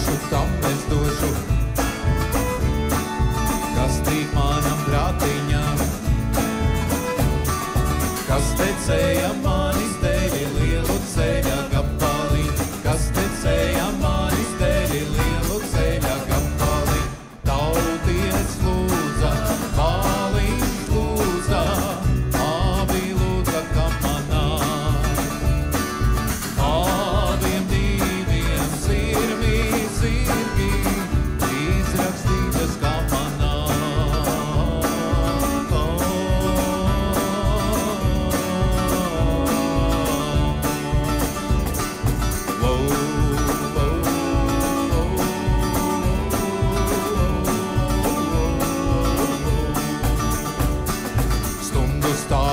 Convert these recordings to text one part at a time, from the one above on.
maksāšu, tam es došu. Kas tīk manam prātiņam, kas tecēja manis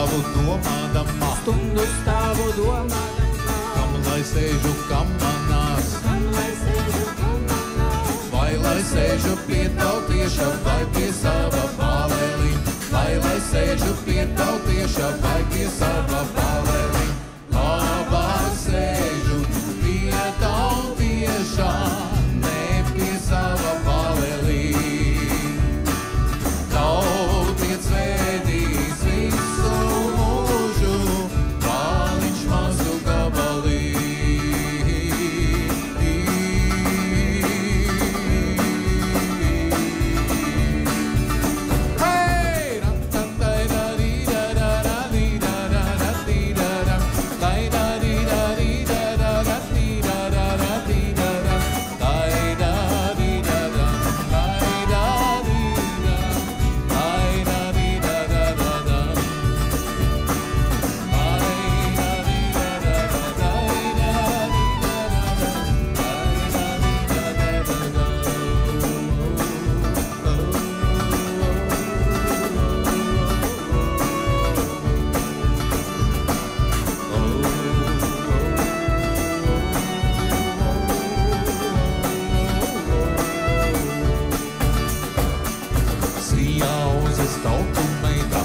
stāvu domādamā, Stundu stāvu domādamā, kam lai sēžu kamanās. kam lai sēžu kamanā. Vai lai sēžu pie tautieša vai pie sava pāvēlī, vai lai sēžu pie tautieša vai pie sava pāvēlī. I always a stalking my dog.